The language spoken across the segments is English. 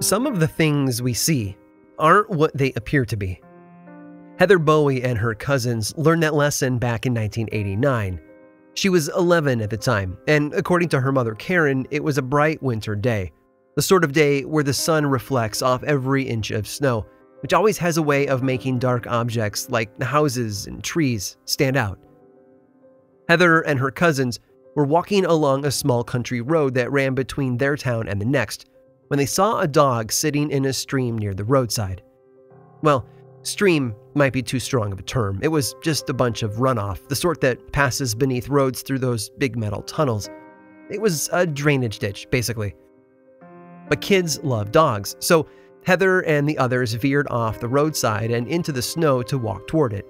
Some of the things we see aren't what they appear to be. Heather Bowie and her cousins learned that lesson back in 1989. She was 11 at the time, and according to her mother Karen, it was a bright winter day. The sort of day where the sun reflects off every inch of snow, which always has a way of making dark objects like the houses and trees stand out. Heather and her cousins were walking along a small country road that ran between their town and the next when they saw a dog sitting in a stream near the roadside. Well, stream might be too strong of a term. It was just a bunch of runoff, the sort that passes beneath roads through those big metal tunnels. It was a drainage ditch, basically. But kids love dogs, so Heather and the others veered off the roadside and into the snow to walk toward it.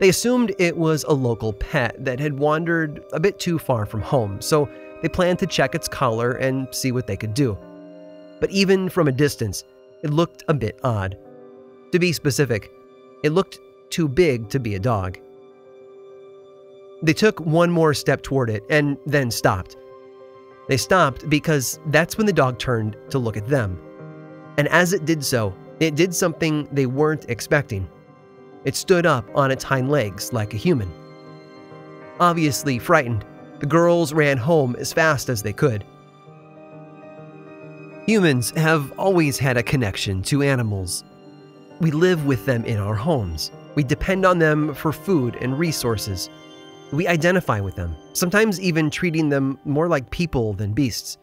They assumed it was a local pet that had wandered a bit too far from home, so they planned to check its collar and see what they could do. But even from a distance, it looked a bit odd. To be specific, it looked too big to be a dog. They took one more step toward it and then stopped. They stopped because that's when the dog turned to look at them. And as it did so, it did something they weren't expecting. It stood up on its hind legs like a human. Obviously frightened, the girls ran home as fast as they could. Humans have always had a connection to animals. We live with them in our homes. We depend on them for food and resources. We identify with them, sometimes even treating them more like people than beasts.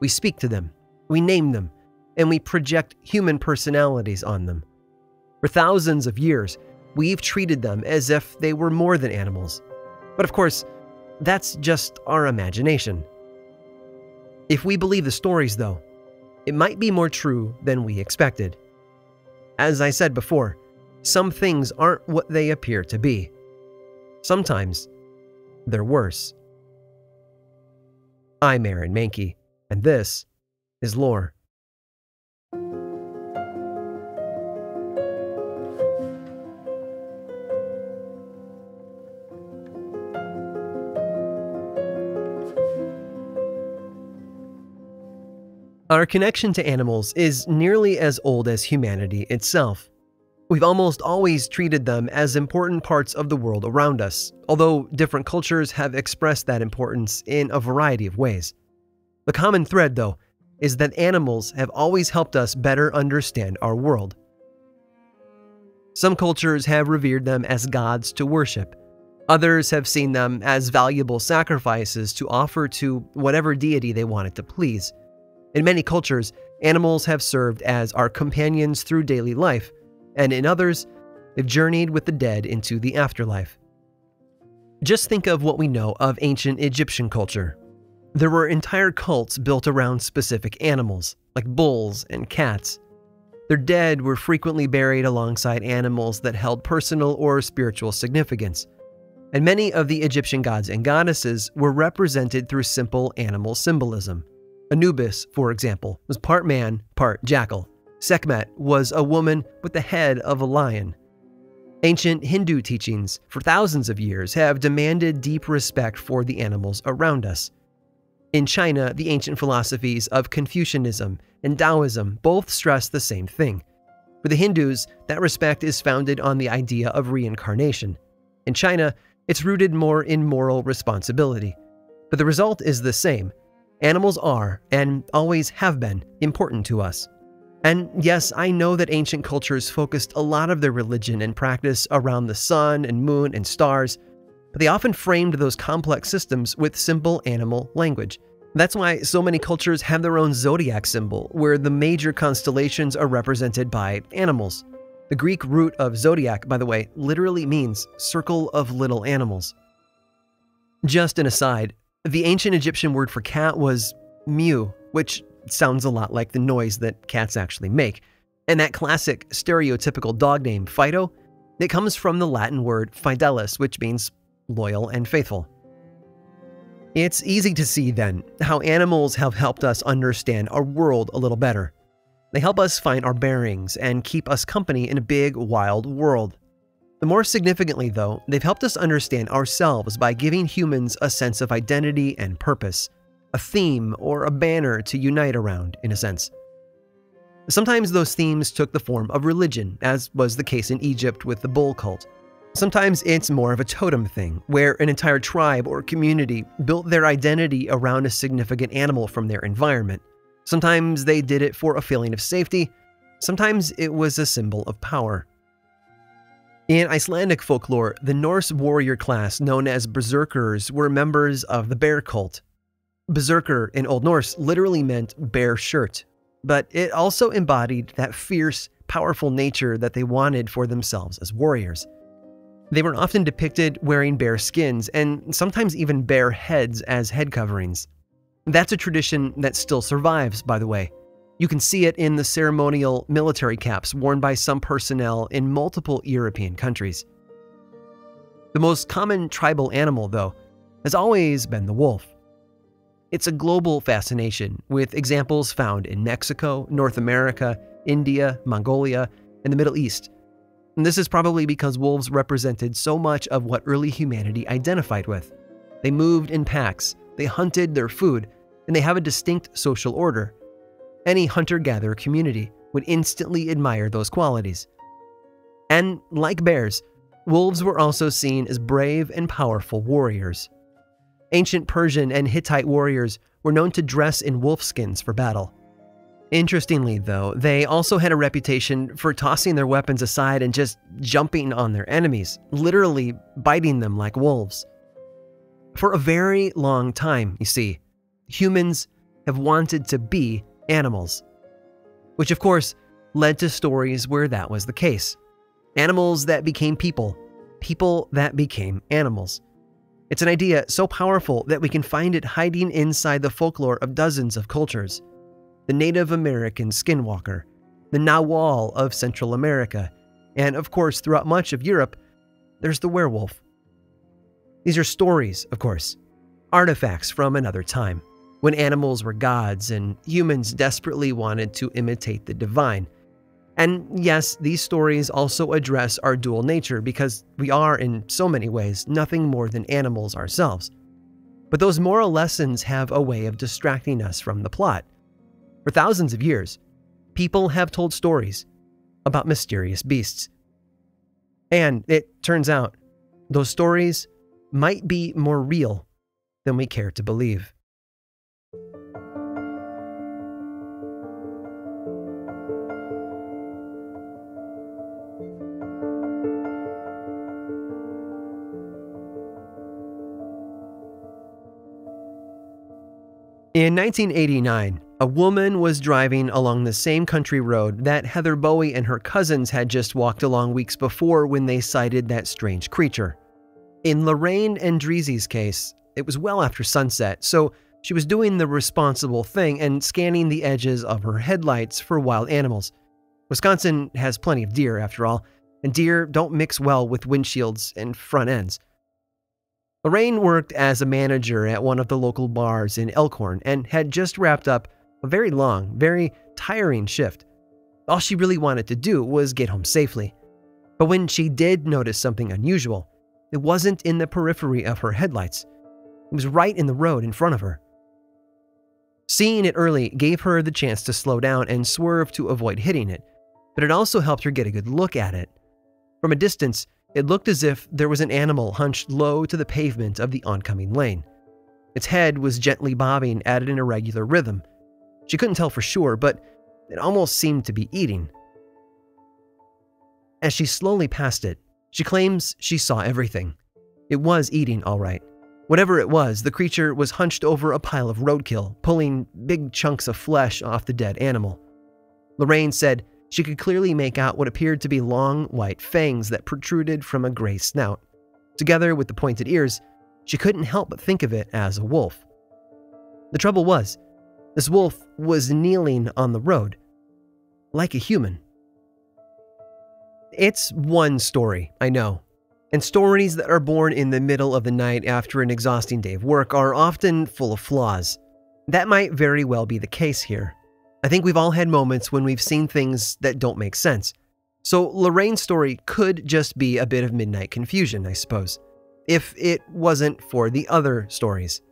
We speak to them, we name them, and we project human personalities on them. For thousands of years, we've treated them as if they were more than animals. But of course, that's just our imagination. If we believe the stories, though, it might be more true than we expected. As I said before, some things aren't what they appear to be. Sometimes, they're worse. I'm Aaron Mahnke, and this is Lore. Our connection to animals is nearly as old as humanity itself. We've almost always treated them as important parts of the world around us, although different cultures have expressed that importance in a variety of ways. The common thread, though, is that animals have always helped us better understand our world. Some cultures have revered them as gods to worship. Others have seen them as valuable sacrifices to offer to whatever deity they wanted to please. In many cultures, animals have served as our companions through daily life, and in others, they've journeyed with the dead into the afterlife. Just think of what we know of ancient Egyptian culture. There were entire cults built around specific animals, like bulls and cats. Their dead were frequently buried alongside animals that held personal or spiritual significance. And many of the Egyptian gods and goddesses were represented through simple animal symbolism. Anubis, for example, was part man, part jackal. Sekhmet was a woman with the head of a lion. Ancient Hindu teachings for thousands of years have demanded deep respect for the animals around us. In China, the ancient philosophies of Confucianism and Taoism both stress the same thing. For the Hindus, that respect is founded on the idea of reincarnation. In China, it's rooted more in moral responsibility. But the result is the same Animals are, and always have been, important to us. And yes, I know that ancient cultures focused a lot of their religion and practice around the sun and moon and stars, but they often framed those complex systems with simple animal language. That's why so many cultures have their own zodiac symbol, where the major constellations are represented by animals. The Greek root of zodiac, by the way, literally means circle of little animals. Just an aside, the ancient Egyptian word for cat was mew, which sounds a lot like the noise that cats actually make. And that classic stereotypical dog name, Fido, it comes from the Latin word fidelis, which means loyal and faithful. It's easy to see then how animals have helped us understand our world a little better. They help us find our bearings and keep us company in a big, wild world. The more significantly, though, they've helped us understand ourselves by giving humans a sense of identity and purpose, a theme or a banner to unite around, in a sense. Sometimes those themes took the form of religion, as was the case in Egypt with the bull cult. Sometimes it's more of a totem thing, where an entire tribe or community built their identity around a significant animal from their environment. Sometimes they did it for a feeling of safety, sometimes it was a symbol of power. In Icelandic folklore, the Norse warrior class known as berserkers were members of the bear cult. Berserker in Old Norse literally meant bear shirt, but it also embodied that fierce, powerful nature that they wanted for themselves as warriors. They were often depicted wearing bear skins and sometimes even bear heads as head coverings. That's a tradition that still survives, by the way. You can see it in the ceremonial military caps worn by some personnel in multiple European countries. The most common tribal animal, though, has always been the wolf. It's a global fascination, with examples found in Mexico, North America, India, Mongolia, and the Middle East. And this is probably because wolves represented so much of what early humanity identified with. They moved in packs, they hunted their food, and they have a distinct social order. Any hunter gatherer community would instantly admire those qualities. And like bears, wolves were also seen as brave and powerful warriors. Ancient Persian and Hittite warriors were known to dress in wolfskins for battle. Interestingly, though, they also had a reputation for tossing their weapons aside and just jumping on their enemies, literally biting them like wolves. For a very long time, you see, humans have wanted to be animals. Which, of course, led to stories where that was the case. Animals that became people, people that became animals. It's an idea so powerful that we can find it hiding inside the folklore of dozens of cultures. The Native American skinwalker, the Nahual of Central America, and of course, throughout much of Europe, there's the werewolf. These are stories, of course, artifacts from another time when animals were gods and humans desperately wanted to imitate the divine. And yes, these stories also address our dual nature because we are, in so many ways, nothing more than animals ourselves. But those moral lessons have a way of distracting us from the plot. For thousands of years, people have told stories about mysterious beasts. And it turns out, those stories might be more real than we care to believe. In 1989, a woman was driving along the same country road that Heather Bowie and her cousins had just walked along weeks before when they sighted that strange creature. In Lorraine Endrizzi's case, it was well after sunset, so she was doing the responsible thing and scanning the edges of her headlights for wild animals. Wisconsin has plenty of deer, after all, and deer don't mix well with windshields and front ends. Lorraine worked as a manager at one of the local bars in Elkhorn and had just wrapped up a very long, very tiring shift. All she really wanted to do was get home safely. But when she did notice something unusual, it wasn't in the periphery of her headlights. It was right in the road in front of her. Seeing it early gave her the chance to slow down and swerve to avoid hitting it, but it also helped her get a good look at it. From a distance, it looked as if there was an animal hunched low to the pavement of the oncoming lane. Its head was gently bobbing at an irregular rhythm. She couldn't tell for sure, but it almost seemed to be eating. As she slowly passed it, she claims she saw everything. It was eating, all right. Whatever it was, the creature was hunched over a pile of roadkill, pulling big chunks of flesh off the dead animal. Lorraine said she could clearly make out what appeared to be long, white fangs that protruded from a gray snout. Together with the pointed ears, she couldn't help but think of it as a wolf. The trouble was, this wolf was kneeling on the road, like a human. It's one story, I know. And stories that are born in the middle of the night after an exhausting day of work are often full of flaws. That might very well be the case here. I think we've all had moments when we've seen things that don't make sense. So Lorraine's story could just be a bit of midnight confusion, I suppose, if it wasn't for the other stories.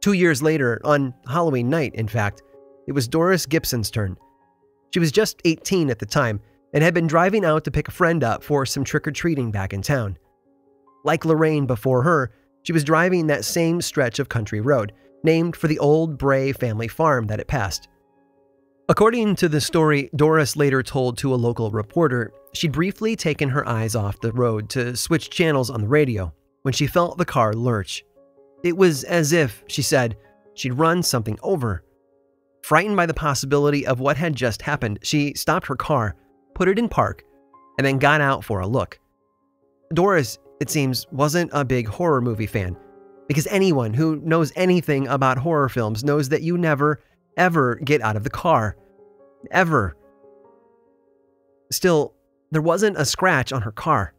Two years later, on Halloween night, in fact, it was Doris Gibson's turn. She was just 18 at the time and had been driving out to pick a friend up for some trick or treating back in town. Like Lorraine before her, she was driving that same stretch of country road, named for the old Bray family farm that it passed. According to the story Doris later told to a local reporter, she'd briefly taken her eyes off the road to switch channels on the radio when she felt the car lurch. It was as if, she said, she'd run something over. Frightened by the possibility of what had just happened, she stopped her car, put it in park, and then got out for a look. Doris, it seems, wasn't a big horror movie fan, because anyone who knows anything about horror films knows that you never, ever get out of the car. Ever. Still, there wasn't a scratch on her car.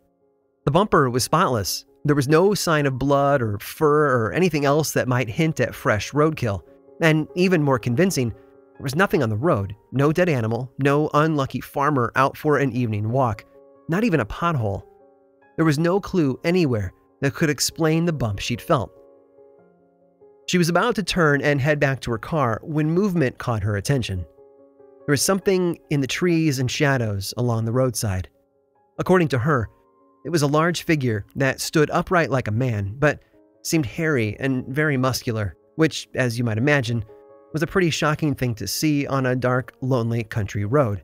The bumper was spotless. There was no sign of blood or fur or anything else that might hint at fresh roadkill. And even more convincing, there was nothing on the road no dead animal, no unlucky farmer out for an evening walk, not even a pothole. There was no clue anywhere that could explain the bump she'd felt. She was about to turn and head back to her car when movement caught her attention. There was something in the trees and shadows along the roadside. According to her, it was a large figure that stood upright like a man, but seemed hairy and very muscular which, as you might imagine, was a pretty shocking thing to see on a dark, lonely country road.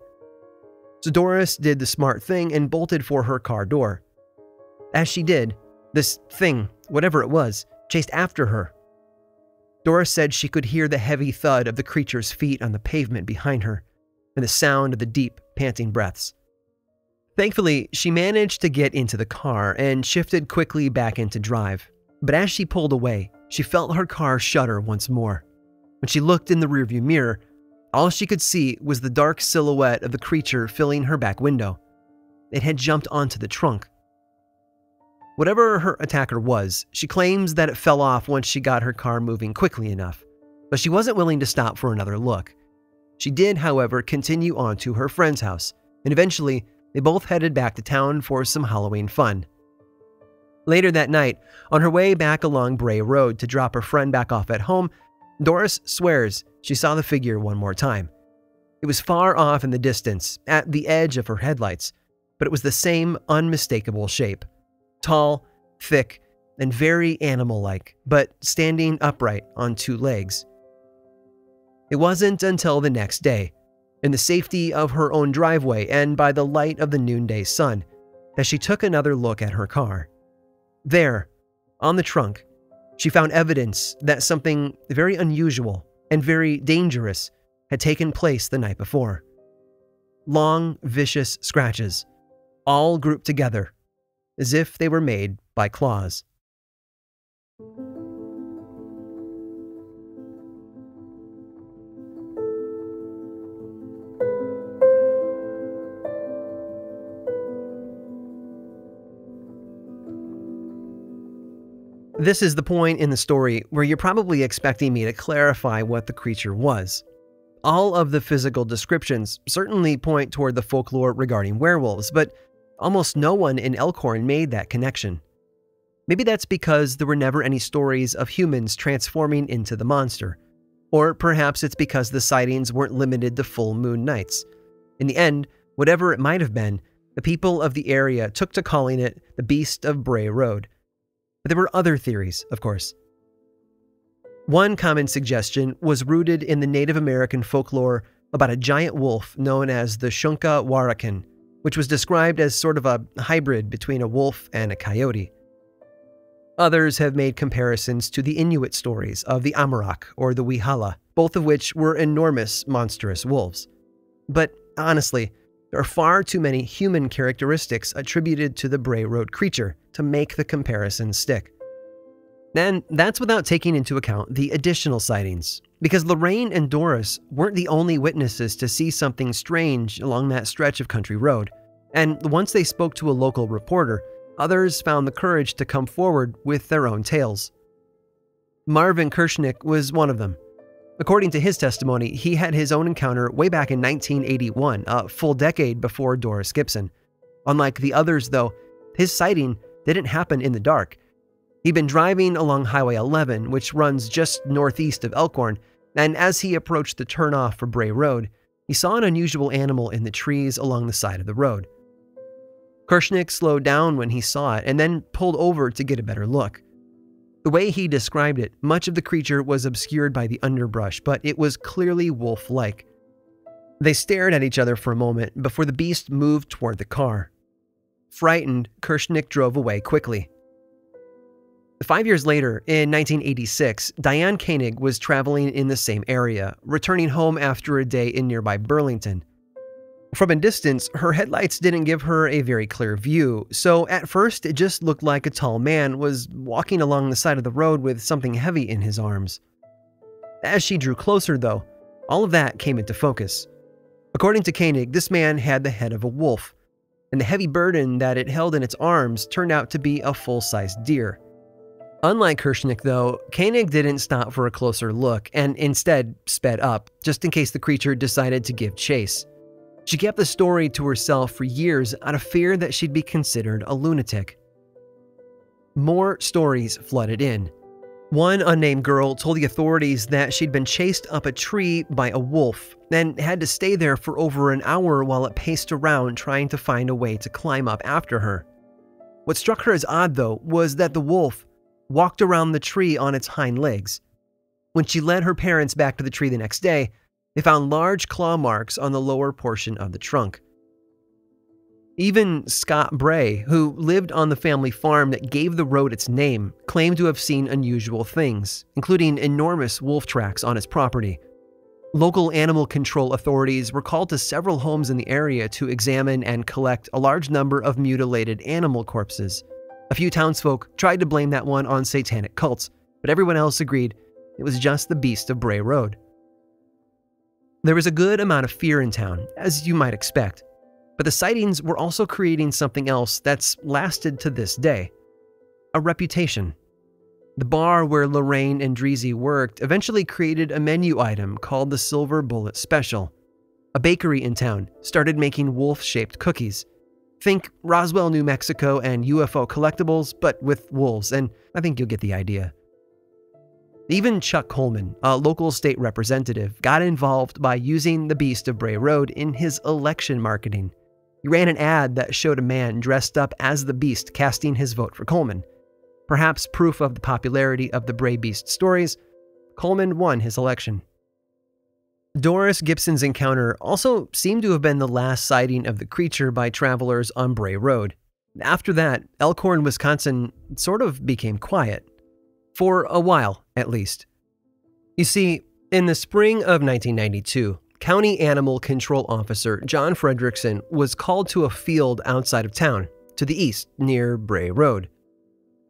So Doris did the smart thing and bolted for her car door. As she did, this thing, whatever it was, chased after her. Doris said she could hear the heavy thud of the creature's feet on the pavement behind her and the sound of the deep, panting breaths. Thankfully, she managed to get into the car and shifted quickly back into drive. But as she pulled away, she felt her car shudder once more. When she looked in the rearview mirror, all she could see was the dark silhouette of the creature filling her back window. It had jumped onto the trunk. Whatever her attacker was, she claims that it fell off once she got her car moving quickly enough, but she wasn't willing to stop for another look. She did, however, continue on to her friend's house, and eventually they both headed back to town for some Halloween fun. Later that night, on her way back along Bray Road to drop her friend back off at home, Doris swears she saw the figure one more time. It was far off in the distance, at the edge of her headlights, but it was the same unmistakable shape tall, thick, and very animal like, but standing upright on two legs. It wasn't until the next day, in the safety of her own driveway and by the light of the noonday sun, that she took another look at her car. There, on the trunk, she found evidence that something very unusual and very dangerous had taken place the night before. Long, vicious scratches, all grouped together, as if they were made by claws. This is the point in the story where you're probably expecting me to clarify what the creature was. All of the physical descriptions certainly point toward the folklore regarding werewolves, but almost no one in Elkhorn made that connection. Maybe that's because there were never any stories of humans transforming into the monster. Or perhaps it's because the sightings weren't limited to full moon nights. In the end, whatever it might have been, the people of the area took to calling it the Beast of Bray Road, but there were other theories, of course. One common suggestion was rooted in the Native American folklore about a giant wolf known as the Shunka Warakin, which was described as sort of a hybrid between a wolf and a coyote. Others have made comparisons to the Inuit stories of the Amarok or the Waheela, both of which were enormous, monstrous wolves. But honestly, there are far too many human characteristics attributed to the Bray Road creature to make the comparison stick. And that's without taking into account the additional sightings, because Lorraine and Doris weren't the only witnesses to see something strange along that stretch of country road. And once they spoke to a local reporter, others found the courage to come forward with their own tales. Marvin Kirschnick was one of them. According to his testimony, he had his own encounter way back in 1981, a full decade before Doris Gibson. Unlike the others, though, his sighting didn't happen in the dark. He'd been driving along Highway 11, which runs just northeast of Elkhorn, and as he approached the turnoff for Bray Road, he saw an unusual animal in the trees along the side of the road. Kershnik slowed down when he saw it and then pulled over to get a better look. The way he described it, much of the creature was obscured by the underbrush, but it was clearly wolf like. They stared at each other for a moment before the beast moved toward the car. Frightened, Kershnik drove away quickly. Five years later, in 1986, Diane Koenig was traveling in the same area, returning home after a day in nearby Burlington. From a distance, her headlights didn't give her a very clear view, so at first it just looked like a tall man was walking along the side of the road with something heavy in his arms. As she drew closer, though, all of that came into focus. According to Koenig, this man had the head of a wolf, and the heavy burden that it held in its arms turned out to be a full sized deer. Unlike Kershnik, though, Koenig didn't stop for a closer look and instead sped up, just in case the creature decided to give chase. She kept the story to herself for years out of fear that she'd be considered a lunatic. More stories flooded in. One unnamed girl told the authorities that she'd been chased up a tree by a wolf and had to stay there for over an hour while it paced around trying to find a way to climb up after her. What struck her as odd, though, was that the wolf walked around the tree on its hind legs. When she led her parents back to the tree the next day, they found large claw marks on the lower portion of the trunk. Even Scott Bray, who lived on the family farm that gave the road its name, claimed to have seen unusual things, including enormous wolf tracks on his property. Local animal control authorities were called to several homes in the area to examine and collect a large number of mutilated animal corpses. A few townsfolk tried to blame that one on satanic cults, but everyone else agreed it was just the beast of Bray Road. There was a good amount of fear in town, as you might expect, but the sightings were also creating something else that's lasted to this day a reputation. The bar where Lorraine Endrizzi worked eventually created a menu item called the Silver Bullet Special. A bakery in town started making wolf shaped cookies. Think Roswell, New Mexico, and UFO collectibles, but with wolves, and I think you'll get the idea. Even Chuck Coleman, a local state representative, got involved by using the Beast of Bray Road in his election marketing. He ran an ad that showed a man dressed up as the Beast casting his vote for Coleman. Perhaps proof of the popularity of the Bray Beast stories, Coleman won his election. Doris Gibson's encounter also seemed to have been the last sighting of the creature by travelers on Bray Road. After that, Elkhorn, Wisconsin sort of became quiet. For a while, at least. You see, in the spring of 1992, County Animal Control Officer John Fredrickson was called to a field outside of town, to the east, near Bray Road.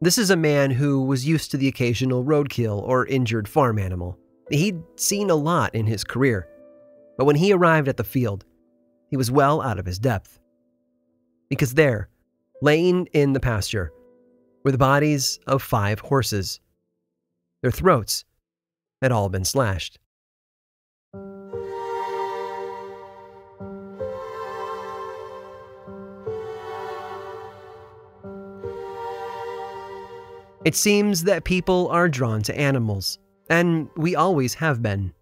This is a man who was used to the occasional roadkill or injured farm animal. He'd seen a lot in his career. But when he arrived at the field, he was well out of his depth. Because there, laying in the pasture, were the bodies of five horses their throats had all been slashed. It seems that people are drawn to animals, and we always have been.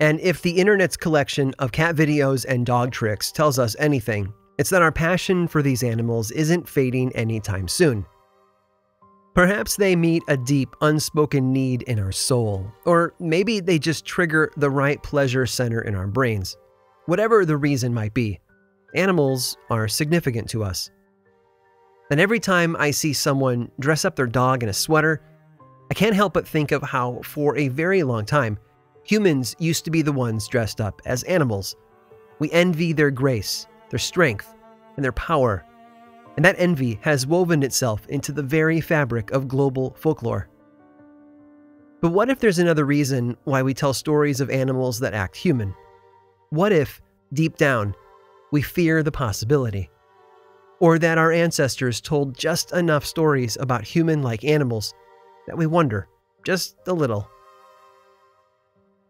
And if the internet's collection of cat videos and dog tricks tells us anything, it's that our passion for these animals isn't fading anytime soon. Perhaps they meet a deep, unspoken need in our soul, or maybe they just trigger the right pleasure center in our brains. Whatever the reason might be, animals are significant to us. And every time I see someone dress up their dog in a sweater, I can't help but think of how, for a very long time, humans used to be the ones dressed up as animals. We envy their grace, their strength, and their power and that envy has woven itself into the very fabric of global folklore. But what if there's another reason why we tell stories of animals that act human? What if, deep down, we fear the possibility? Or that our ancestors told just enough stories about human like animals that we wonder, just a little.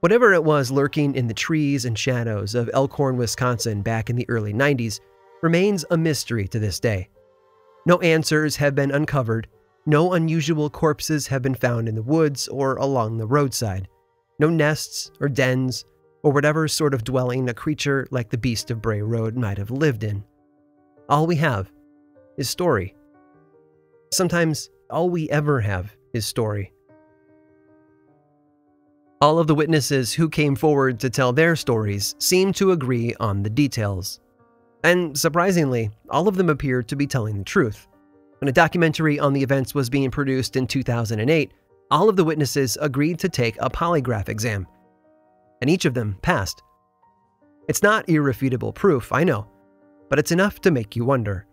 Whatever it was lurking in the trees and shadows of Elkhorn, Wisconsin back in the early 90s remains a mystery to this day. No answers have been uncovered. No unusual corpses have been found in the woods or along the roadside. No nests or dens or whatever sort of dwelling a creature like the Beast of Bray Road might have lived in. All we have is story. Sometimes all we ever have is story. All of the witnesses who came forward to tell their stories seemed to agree on the details. And surprisingly, all of them appeared to be telling the truth. When a documentary on the events was being produced in 2008, all of the witnesses agreed to take a polygraph exam, and each of them passed. It's not irrefutable proof, I know, but it's enough to make you wonder.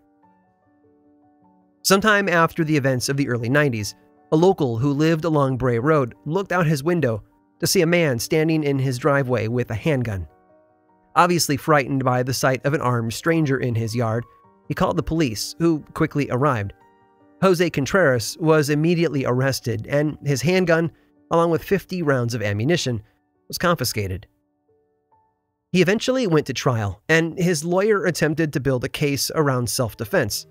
Sometime after the events of the early 90s, a local who lived along Bray Road looked out his window to see a man standing in his driveway with a handgun. Obviously frightened by the sight of an armed stranger in his yard, he called the police, who quickly arrived. Jose Contreras was immediately arrested, and his handgun, along with 50 rounds of ammunition, was confiscated. He eventually went to trial, and his lawyer attempted to build a case around self defense.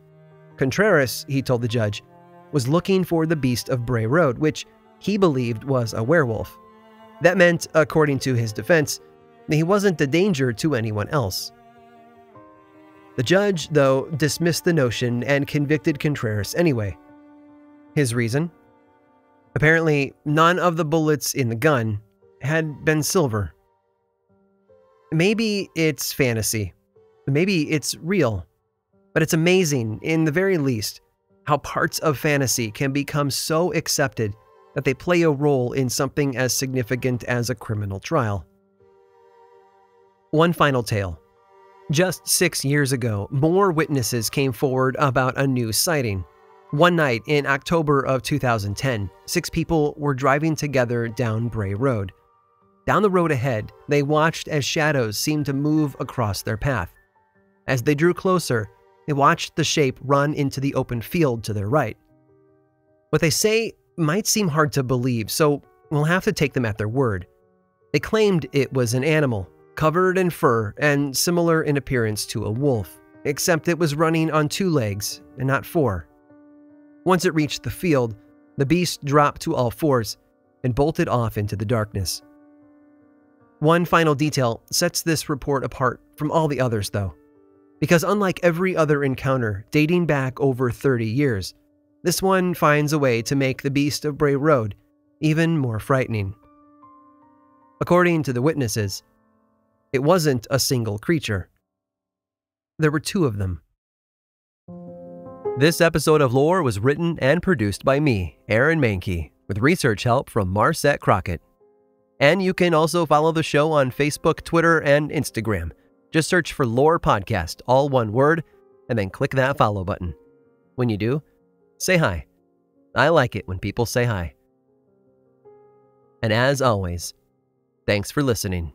Contreras, he told the judge, was looking for the beast of Bray Road, which he believed was a werewolf. That meant, according to his defense, that he wasn't a danger to anyone else. The judge, though, dismissed the notion and convicted Contreras anyway. His reason? Apparently, none of the bullets in the gun had been silver. Maybe it's fantasy. Maybe it's real. But it's amazing, in the very least, how parts of fantasy can become so accepted that they play a role in something as significant as a criminal trial. One final tale just six years ago, more witnesses came forward about a new sighting. One night in October of 2010, six people were driving together down Bray Road. Down the road ahead, they watched as shadows seemed to move across their path. As they drew closer, they watched the shape run into the open field to their right. What they say might seem hard to believe, so we'll have to take them at their word. They claimed it was an animal, covered in fur and similar in appearance to a wolf, except it was running on two legs and not four. Once it reached the field, the beast dropped to all fours and bolted off into the darkness. One final detail sets this report apart from all the others, though, because unlike every other encounter dating back over 30 years, this one finds a way to make the beast of Bray Road even more frightening. According to the witnesses, it wasn't a single creature. There were two of them. This episode of Lore was written and produced by me, Aaron Mahnke, with research help from Marcet Crockett. And you can also follow the show on Facebook, Twitter, and Instagram. Just search for Lore Podcast, all one word, and then click that follow button. When you do, say hi. I like it when people say hi. And as always, thanks for listening.